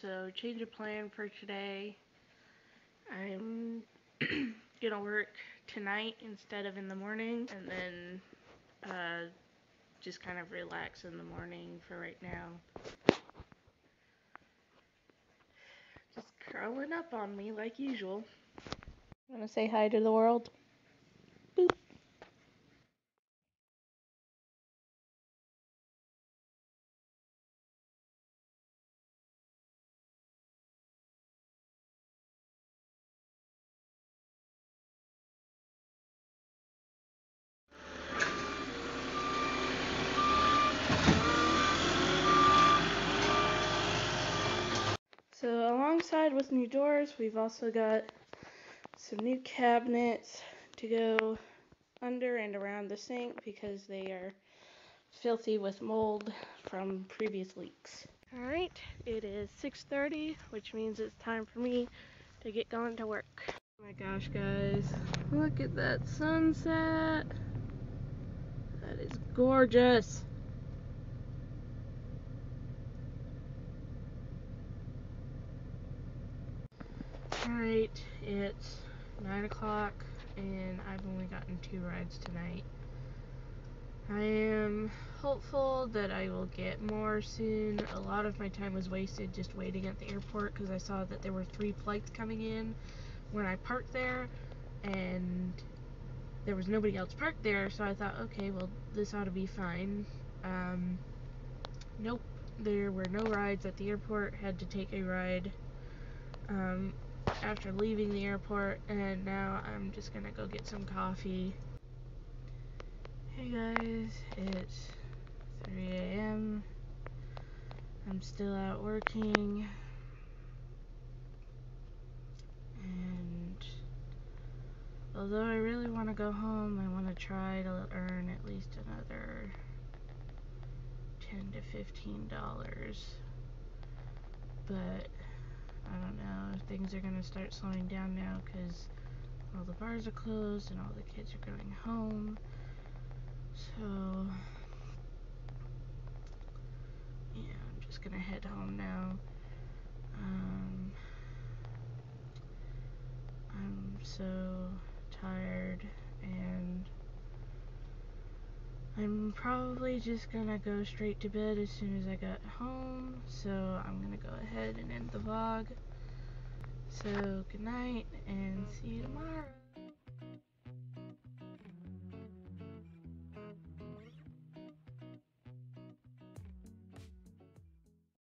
so change of plan for today. I'm gonna work tonight instead of in the morning, and then uh, just kind of relax in the morning for right now. Just curling up on me like usual. i Wanna say hi to the world? Alongside with new doors, we've also got some new cabinets to go under and around the sink because they are filthy with mold from previous leaks. Alright, it is 6.30, which means it's time for me to get going to work. Oh my gosh guys, look at that sunset. That is gorgeous. Alright, it's 9 o'clock and I've only gotten two rides tonight. I am hopeful that I will get more soon. A lot of my time was wasted just waiting at the airport because I saw that there were three flights coming in when I parked there and there was nobody else parked there so I thought okay well this ought to be fine. Um, nope, there were no rides at the airport, had to take a ride um, after leaving the airport and now I'm just gonna go get some coffee. Hey guys, it's 3 a.m. I'm still out working and although I really want to go home, I want to try to earn at least another 10 to 15 dollars but I don't know. If things are going to start slowing down now because all the bars are closed and all the kids are going home. So, yeah, I'm just going to head home now. Um, I'm so tired and I'm probably just gonna go straight to bed as soon as I get home, so I'm gonna go ahead and end the vlog. So, good night, and see you tomorrow.